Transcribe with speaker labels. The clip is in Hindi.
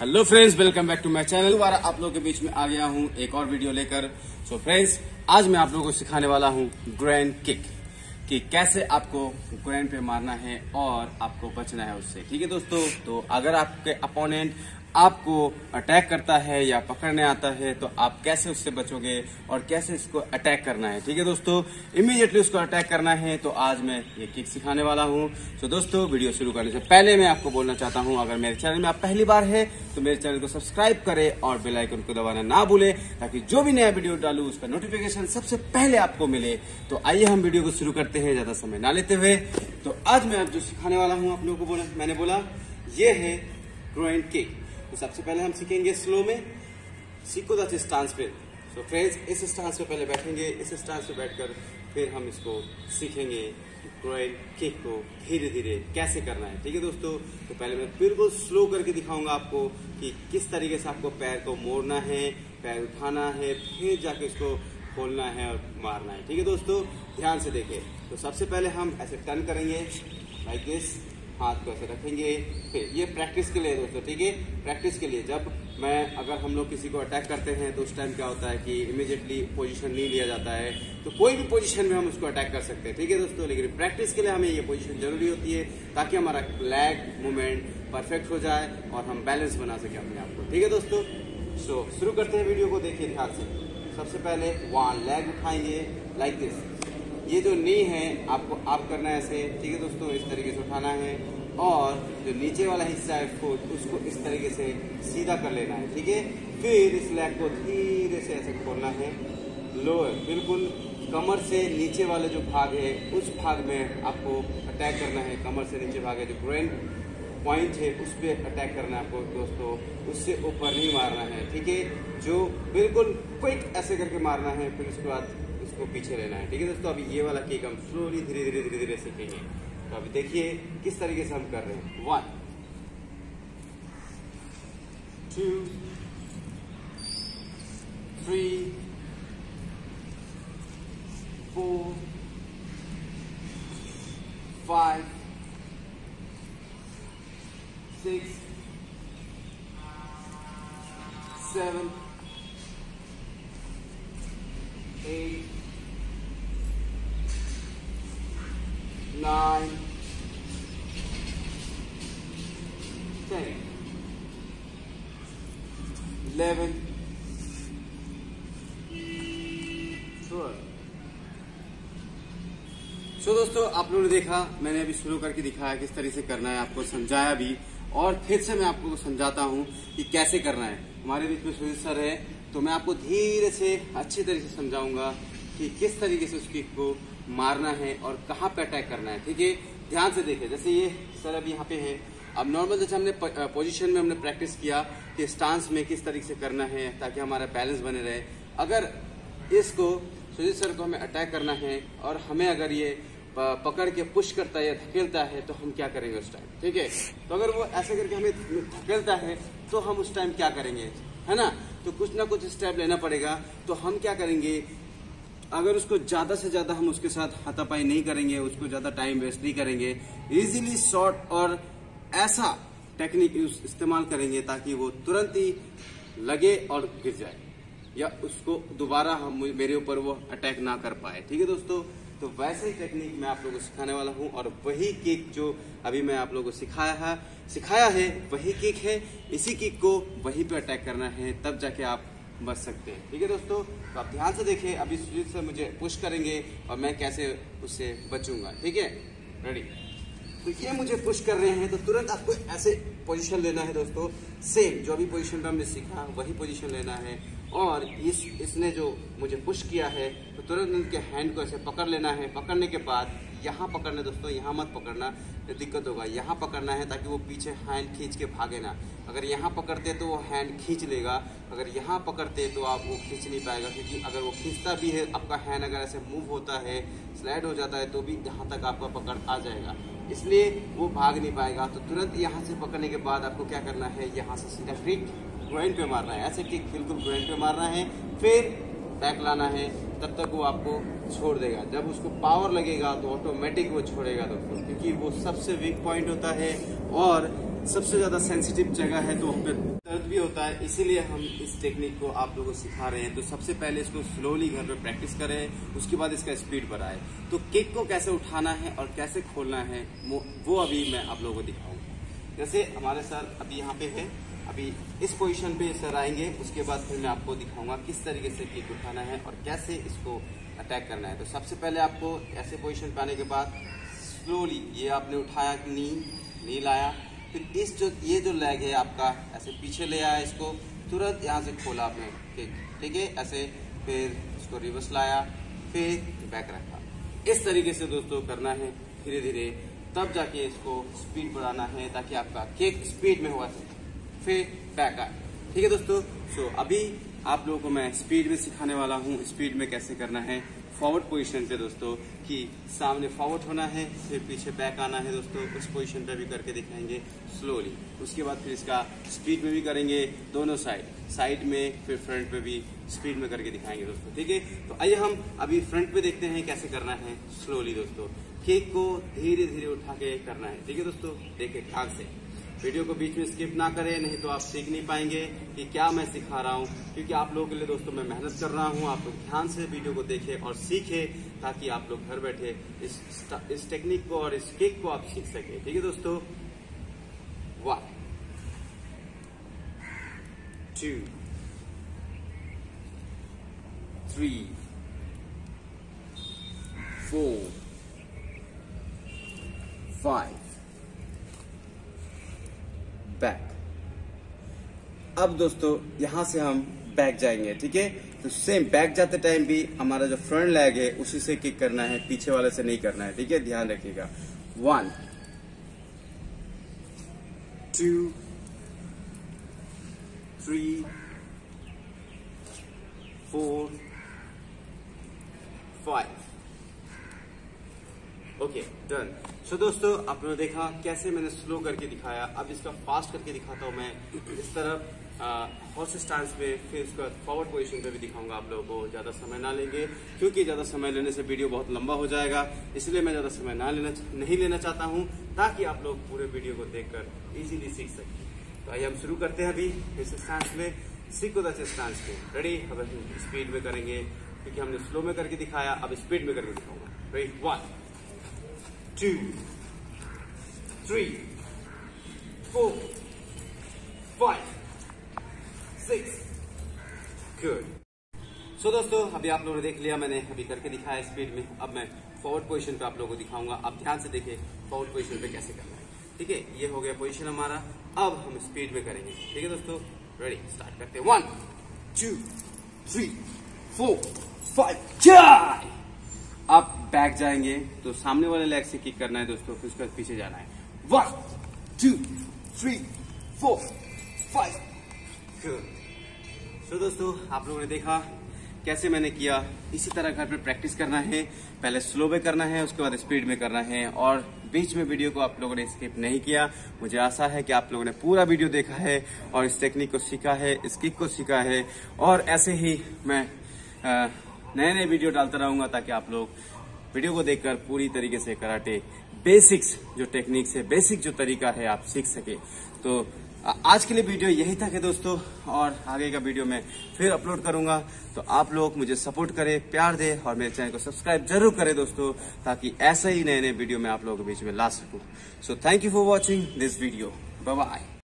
Speaker 1: Hello friends welcome back to my channel दोबारा आप लोगों के बीच में आ गया हूँ एक और वीडियो लेकर। सो so फ्रेंड्स आज मैं आप लोगों को सिखाने वाला हूँ ग्रैंड किक कि कैसे आपको ग्रैंड पे मारना है और आपको बचना है उससे। ठीक है दोस्तों? तो अगर आपके अपोनेंट आपको अटैक करता है या पकड़ने आता है तो आप कैसे उससे बचोगे और कैसे इसको अटैक करना है? ठीक है दोस्तों इमीडिएटली उसको अटैक करना है तो आज मैं ये किक सिखाने वाला हूँ। तो दोस्तों वीडियो शुरू करने से पहले मैं आपको बोलना चाहता हूँ, अगर मेरे चैनल में आप पहली बार है तो मेरे चैनल को सब्सक्राइब करें और बेलाइकन को दबाना ना भूले, ताकि जो भी नया वीडियो डालू, उसका नोटिफिकेशन सबसे पहले आपको मिले। तो आइए हम वीडियो को शुरू करते हैं, ज़्यादा समय ना लेते हुए। तो आज मैं आप जो सिखाने वाला हूँ, आप लोगों को बोला, मैंने बोला, ये है ग्रोइंग किक तो सबसे पहले हम सीखेंगे स्लो में। सीखो दस स्टांस पे। सो फ्रेंड्स इस स्टांस पे पहले बैठेंगे, इस स्टांस पे बैठकर फिर हम इसको सीखेंगे ग्रोइन किक को धीरे धीरे कैसे करना है। ठीक है दोस्तों? तो पहले मैं बिल्कुल स्लो करके दिखाऊँगा आपको कि किस तरीके से आपको पैर को मोड़ना है, पैर उठाना है, फिर जाके इसको खोलना है और मारना है। ठीक है दोस्तों? ध्यान से देखें। तो सबसे पहले हम ऐसे टर्न करेंगे लाइक दिस हाथ को ऐसे रखेंगे? फिर ये प्रैक्टिस के लिए दोस्तों, ठीक है? प्रैक्टिस के लिए जब मैं, अगर हम लोग किसी को अटैक करते हैं तो उस टाइम क्या होता है कि इमिजिएटली पोजीशन नहीं लिया जाता है। तो कोई भी पोजीशन में हम उसको अटैक कर सकते हैं, ठीक है दोस्तों? लेकिन प्रैक्टिस के लिए हमें ये पोजीशन ज़रूरी होती है, ताकि हमारा लैग मूवमेंट परफेक्ट हो जाए और हम बैलेंस बना सके अपने आप को, ठीक है दोस्तों? सो शुरू करते हैं वीडियो को, देखिए ध्यान से। सबसे पहले वन लेग उठाएँगे लाइक दिस ये जो नी है, आपको आप करना है ऐसे ठीक है दोस्तों, इस तरीके से उठाना है और जो नीचे वाला हिस्सा है फुट उसको इस तरीके से सीधा कर लेना है, ठीक है? फिर इस लैग को धीरे से ऐसे खोलना है लोअर बिल्कुल कमर से नीचे वाले जो भाग है, उस भाग में आपको अटैक करना है, कमर से नीचे भाग है, जो ग्रैंड पॉइंट है, उस पर अटैक करना है आपको दोस्तों, उससे ऊपर नहीं मारना है, ठीक है? जो बिल्कुल क्विक ऐसे करके मारना है, फिर उसके बाद इसको पीछे लेना है। ठीक है दोस्तों अभी ये वाला केक हम स्लोली धीरे धीरे धीरे धीरे सीखेंगे। तो अभी देखिए किस तरीके से हम कर रहे हैं। One two three four five six seven eight, nine, ten, eleven, twelve. So दोस्तों आप लोगों ने देखा मैंने अभी शुरू करके दिखाया किस तरीके से करना है आपको समझाया भी। और फिर से मैं आपको समझाता हूँ कि कैसे करना है। हमारे बीच में सुनील सर है तो मैं आपको धीरे से अच्छी तरीके से समझाऊँगा कि किस तरीके से उस किक को मारना है और कहाँ पे अटैक करना है। ठीक है? ध्यान से देखें। जैसे ये सर अब यहाँ पे है। अब नॉर्मल जैसे हमने पोजीशन में हमने प्रैक्टिस किया कि स्टांस में किस तरीके से करना है ताकि हमारा बैलेंस बने रहे। अगर इसको सुजीत सर को हमें अटैक करना है और हमें अगर ये पकड़ के पुश करता है या धकेलता है तो हम क्या करेंगे उस टाइम ठीक है? तो अगर वो ऐसे करके हमें धकेलता है तो हम उस टाइम क्या करेंगे? है ना? तो कुछ ना कुछ स्टेप लेना पड़ेगा। तो हम क्या करेंगे? अगर उसको ज़्यादा से ज़्यादा हम उसके साथ हाथापाई नहीं करेंगे, उसको ज़्यादा टाइम वेस्ट नहीं करेंगे इजीली शॉर्ट और ऐसा टेक्निक इस्तेमाल करेंगे ताकि वो तुरंत ही लगे और गिर जाए, या उसको दोबारा हम मेरे ऊपर वो अटैक ना कर पाए। ठीक है दोस्तों? तो वैसे ही टेक्निक मैं आप लोगों को सिखाने वाला हूँ और वही किक जो अभी मैं आप लोगों को सिखाया है सिखाया है, वही किक है। इसी किक को वहीं पे अटैक करना है, तब जाके आप बच सकते हैं। ठीक है दोस्तों? तो आप ध्यान से देखिए, अभी सुजीत से मुझे पुश करेंगे और मैं कैसे उससे बचूँगा। ठीक है? रेडी तो ये मुझे पुश कर रहे हैं तो तुरंत आपको ऐसे पोजीशन लेना है दोस्तों। सेम जो अभी पोजीशन हमने सीखा, वही पोजीशन लेना है। और इस, इसने जो मुझे पुश किया है तो तुरंत उनके हैंड को ऐसे पकड़ लेना है। पकड़ने के बाद यहाँ पकड़ना दोस्तों, यहाँ मत पकड़ना, दिक्कत होगा। यहाँ पकड़ना है ताकि वो पीछे हैंड खींच के भागे ना। अगर यहाँ पकड़ते तो वो हैंड खींच लेगा। अगर यहाँ पकड़ते तो आप वो खींच नहीं पाएगा, क्योंकि अगर वो खींचता भी है, आपका हैंड अगर ऐसे मूव होता है स्लाइड हो जाता है तो भी यहाँ तक आपका पकड़ आ जाएगा। इसलिए वो भाग नहीं पाएगा। तो तुरंत यहाँ से पकड़ने के बाद आपको क्या करना है? यहाँ से सीधा फिट ग्रोइन पे मारना है। ऐसे किक बिल्कुल ग्रोइन पे मारना है, फिर बैक लाना है। तब तक वो आपको छोड़ देगा। जब उसको पावर लगेगा तो ऑटोमेटिक वो छोड़ेगा दोस्तों क्योंकि वो सबसे वीक पॉइंट होता है और सबसे ज़्यादा सेंसिटिव जगह है तो पे दर्द भी होता है। इसीलिए हम इस टेक्निक को आप लोगों को सिखा रहे हैं। तो सबसे पहले इसको स्लोली घर पर प्रैक्टिस करें, उसके बाद इसका स्पीड बढ़ाए। तो केक को कैसे उठाना है और कैसे खोलना है, वो अभी मैं आप लोगों को दिखाऊँगा। जैसे हमारे सर अभी यहाँ पे है अभी इस पोजीशन पे सर आएँगे, उसके बाद फिर मैं आपको दिखाऊँगा किस तरीके से किक उठाना है और कैसे इसको अटैक करना है। तो सबसे पहले आपको ऐसे पोजीशन पे आने के बाद स्लोली ये आपने उठाया नी नी लाया फिर इस जो, ये जो लेग है आपका, ऐसे पीछे ले आया इसको, तुरंत यहाँ से खोला आपने किक ठीक है? ऐसे फिर इसको रिवर्स लाया, फिर बैक रखा। इस तरीके से दोस्तों करना है धीरे धीरे तब जाके इसको स्पीड बढ़ाना है, ताकि आपका केक स्पीड में हुआ सके बैक आए। ठीक है दोस्तों? सो अभी आप लोगों को मैं स्पीड में सिखाने वाला हूँ स्पीड में कैसे करना है। फॉरवर्ड पोजीशन पे दोस्तों, कि सामने फॉरवर्ड होना है, फिर पीछे बैक आना है दोस्तों। उस पोजीशन पे भी करके दिखाएँगे स्लोली उसके बाद फिर इसका स्पीड में भी करेंगे दोनों साइड साइड में, फिर फ्रंट पे भी स्पीड में करके दिखाएँगे दोस्तों। ठीक है? तो आइए हम अभी फ्रंट पे देखते हैं कैसे करना है स्लोली दोस्तों। केक को धीरे धीरे उठा के करना है। ठीक है दोस्तों? देखिए ध्यान से। वीडियो को बीच में स्किप ना करें, नहीं तो आप सीख नहीं पाएँगे कि क्या मैं सिखा रहा हूँ, क्योंकि आप लोगों के लिए दोस्तों मैं मेहनत कर रहा हूँ। आप लोग ध्यान से वीडियो को देखें और सीखें, ताकि आप लोग घर बैठे इस इस टेक्निक को और इस किक को आप सीख सके। ठीक है दोस्तों? One two three four five back अब दोस्तों, यहाँ से हम बैक जाएँगे, ठीक है? तो सेम बैक जाते टाइम भी हमारा जो फ्रंट लेग है, उसी से किक करना है, पीछे वाले से नहीं करना है, ठीक है? ध्यान रखिएगा। One two three four five okay done so दोस्तों, आपने देखा कैसे मैंने स्लो करके दिखाया। अब इसका फास्ट करके दिखाता हूँ मैं। इस तरफ़ हॉर्स स्टांस में फिर उसका फॉरवर्ड पोजीशन पे भी दिखाऊँगा आप लोगों को। ज़्यादा समय ना लेंगे, क्योंकि ज़्यादा समय लेने से वीडियो बहुत लंबा हो जाएगा। इसलिए मैं ज़्यादा समय ना लेना नहीं लेना चाहता हूँ, ताकि आप लोग पूरे वीडियो को देखकर इजीली सीख सकें। तो आइए हम शुरू करते हैं अभी इस स्टांस में सीखो दस स्टांस में रेडी अब स्पीड में करेंगे, क्योंकि हमने स्लो में करके दिखाया। अब स्पीड में करके दिखाऊँगा। Ready one two, three, four, five, six. Good. So so, दोस्तों अभी आप लोगों ने देख लिया मैंने अभी करके दिखाया स्पीड में। अब मैं फॉरवर्ड पोजीशन पे आप लोगों को दिखाऊँगा। आप ध्यान से देखिए फॉरवर्ड पोजीशन पे कैसे करना है। ठीक है? ये हो गया पोजीशन हमारा। अब हम स्पीड में करेंगे। ठीक है दोस्तों? रेडी स्टार्ट करते हैं। One two three four five चार आप बैक जाएँगे तो सामने वाले लेग से किक करना है दोस्तों, फिर उसके बाद पीछे जाना है। One two three four five so दोस्तों, आप लोगों ने देखा कैसे मैंने किया। इसी तरह घर पे प्रैक्टिस करना है, पहले स्लो में करना है, उसके बाद स्पीड में करना है, और बीच में वीडियो को आप लोगों ने स्किप नहीं किया। मुझे आशा है कि आप लोगों ने पूरा वीडियो देखा है, और इस टेक्निक को सीखा है, इस किक को सीखा है, और ऐसे ही मैं नए नए वीडियो डालता रहूँगा ताकि आप लोग वीडियो को देखकर पूरी तरीके से कराटे बेसिक्स जो टेक्निक्स है, बेसिक जो तरीका है, आप सीख सके। तो आज के लिए वीडियो यही था कि दोस्तों, और आगे का वीडियो मैं फिर अपलोड करूँगा। तो आप लोग मुझे सपोर्ट करें, प्यार दे, और मेरे चैनल को सब्सक्राइब ज़रूर करें दोस्तों, ताकि ऐसे ही नए नए वीडियो मैं आप लोगों के बीच में ला सकूँ। So thank you for watching this video bye